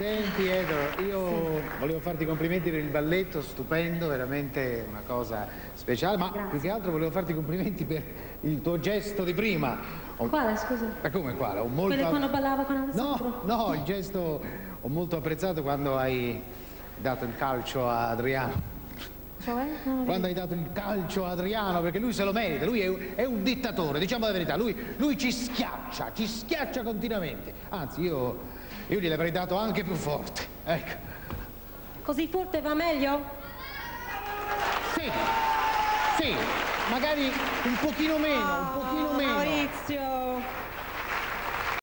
Senti Edo, io volevo farti complimenti per il balletto, stupendo, veramente una cosa speciale, ma Grazie. più che altro volevo farti i complimenti per il tuo gesto di prima. Quale, scusa? Ma come quale? Ho molto... Quelli quando ballava con Alessandro? No, no, il gesto ho molto apprezzato quando hai dato il calcio a Adriano. Cioè? Quando hai dato il calcio a Adriano, perché lui se lo merita, lui è un, è un dittatore, diciamo la verità, lui, lui ci schiaccia, ci schiaccia continuamente. Anzi, io, io gliel'avrei dato anche più forte. Ecco. Così forte va meglio? Sì, sì, magari un pochino meno, un pochino meno.